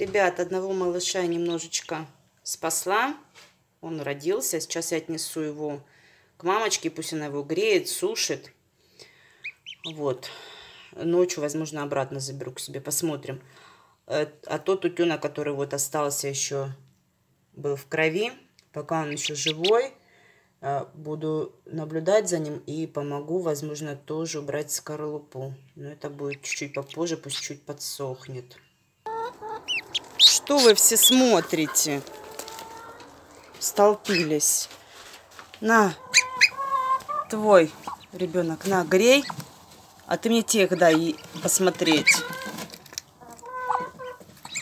Ребят, одного малыша немножечко спасла. Он родился. Сейчас я отнесу его к мамочке. Пусть она его греет, сушит. Вот. Ночью, возможно, обратно заберу к себе. Посмотрим. Э, а тот утенок, который вот остался еще, был в крови. Пока он еще живой, э, буду наблюдать за ним и помогу, возможно, тоже убрать скорлупу. Но это будет чуть-чуть попозже, пусть чуть подсохнет. Что вы все смотрите? Столпились. На, твой ребенок, на, грей. А ты мне тех дай посмотреть.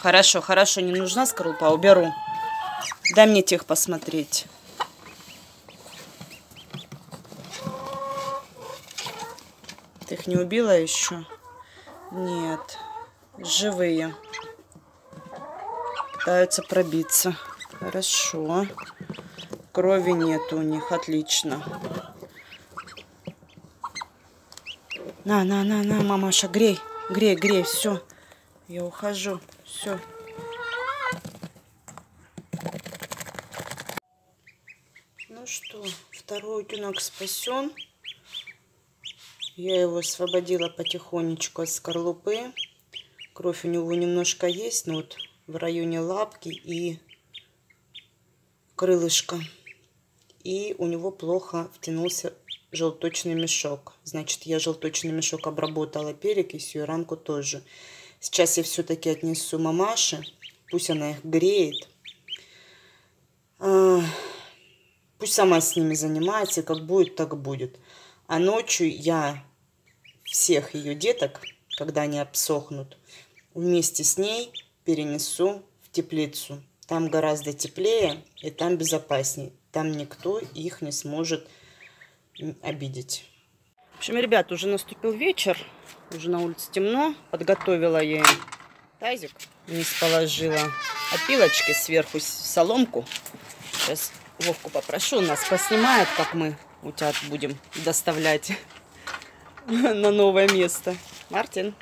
Хорошо, хорошо, не нужна скорлупа, уберу. Дай мне тех посмотреть. Ты их не убила еще? Нет, живые пытаются пробиться. Хорошо. Крови нет у них. Отлично. На, на, на, на, мамаша, грей. Грей, грей, все. Я ухожу. Все. Ну что, второй утенок спасен. Я его освободила потихонечку от скорлупы. Кровь у него немножко есть, но вот в районе лапки и крылышка. И у него плохо втянулся желточный мешок. Значит, я желточный мешок обработала перекисью и ранку тоже. Сейчас я все-таки отнесу мамаше. Пусть она их греет. А, пусть сама с ними занимается. Как будет, так будет. А ночью я всех ее деток, когда они обсохнут, вместе с ней перенесу в теплицу. Там гораздо теплее и там безопаснее. Там никто их не сможет обидеть. В общем, ребят, уже наступил вечер. Уже на улице темно. Подготовила я им тазик. Вниз положила опилочки сверху соломку. Сейчас Вовку попрошу, нас поснимает, как мы утят будем доставлять на новое место. Мартин,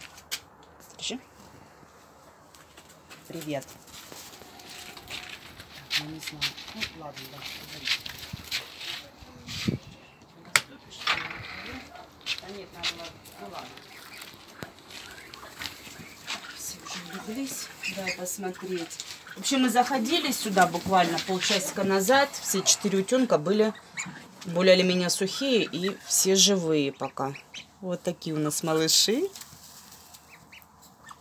Привет. Так, ну не знаю. Ну, ладно, да, А нет, надо. Ну ладно. Все уже леглись. Дай посмотреть. В общем, мы заходили сюда буквально полчасика назад. Все четыре утенка были более или менее сухие и все живые пока. Вот такие у нас малыши.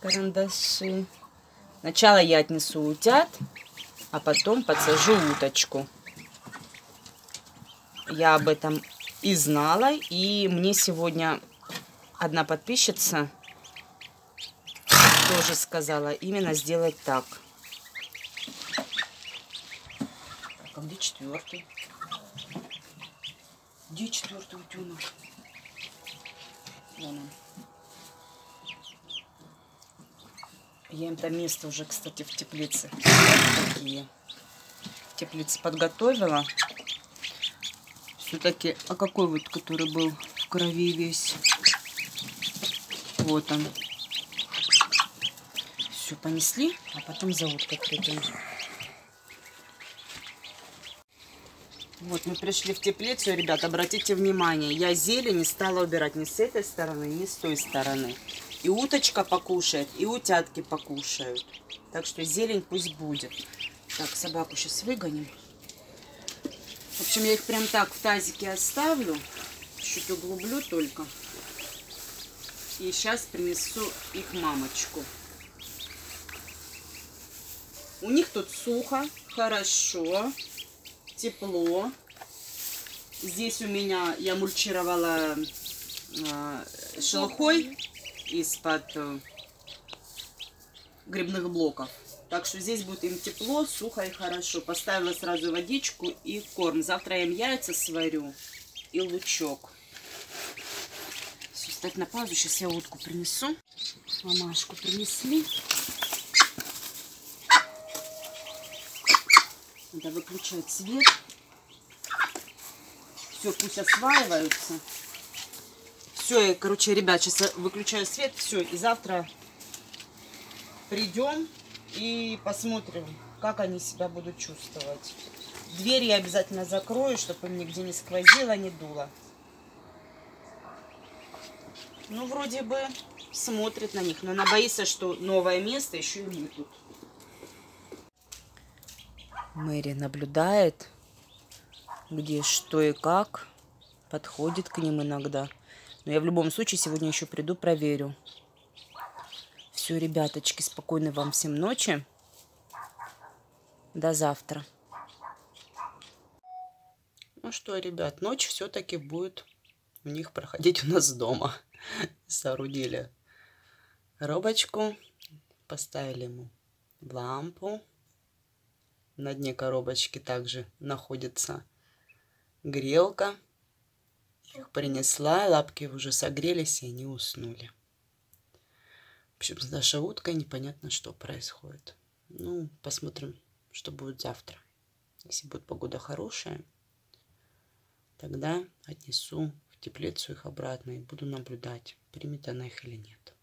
Карандаши. Сначала я отнесу утят, а потом подсажу уточку. Я об этом и знала, и мне сегодня одна подписчица тоже сказала именно сделать так. А где четвертый? Где четвертый утенок? Вон он. Я им там место уже, кстати, в теплице. Такие. Теплицы подготовила. Все-таки, а какой вот, который был в крови весь? Вот он. Все, понесли, а потом за уткой придем. Вот мы пришли в теплицу, ребят, обратите внимание, я зелень не стала убирать ни с этой стороны, ни с той стороны. И уточка покушает, и утятки покушают. Так что зелень пусть будет. Так, собаку сейчас выгоним. В общем, я их прям так в тазике оставлю. Чуть углублю только. И сейчас принесу их мамочку. У них тут сухо, хорошо, тепло. Здесь у меня я мульчировала э, шелухой из-под э, грибных блоков. Так что здесь будет им тепло, сухо и хорошо. Поставила сразу водичку и корм. Завтра я им яйца сварю и лучок. Все, ставь на паузу. Сейчас я утку принесу. Мамашку принесли. Надо выключать свет. Все, пусть осваиваются. Все, короче, ребят, сейчас выключаю свет. Все, и завтра придем И посмотрим, как они себя будут чувствовать. Дверь я обязательно закрою, чтобы им нигде не сквозило, не дуло. Ну, вроде бы смотрит на них, но она боится, что новое место еще и тут. Мэри наблюдает, где что и как, подходит к ним иногда. Но я в любом случае сегодня еще приду, проверю. Все, ребяточки, спокойной вам всем ночи. До завтра. Ну что, ребят, ночь все-таки будет у них проходить у нас дома. Соорудили коробочку, поставили ему лампу. На дне коробочки также находится грелка. Их принесла, лапки уже согрелись, и они уснули. В общем, с нашей уткой непонятно, что происходит. Ну, посмотрим, что будет завтра. Если будет погода хорошая, тогда отнесу в теплицу их обратно и буду наблюдать, примет она их или нет.